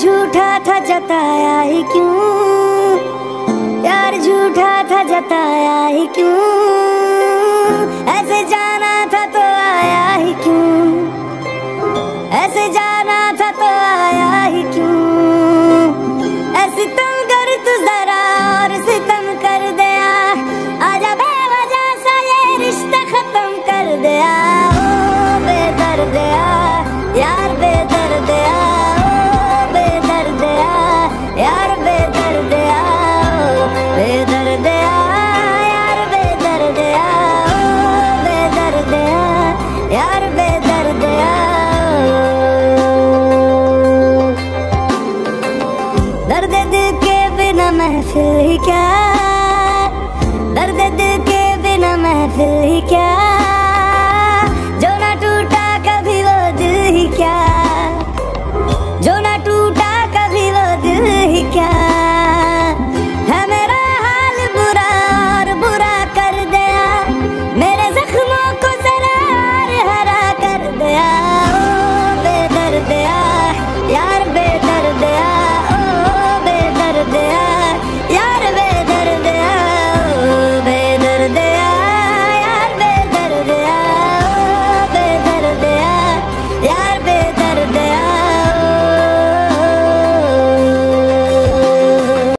झूठा था जताया ही क्यों? प्यार झूठा था जताया ही क्यों? ऐसे जाना यार बेदर्द दर्द दिल के बिना महफिल ही क्या? दर्द दिल के बिना महफिल ही क्या?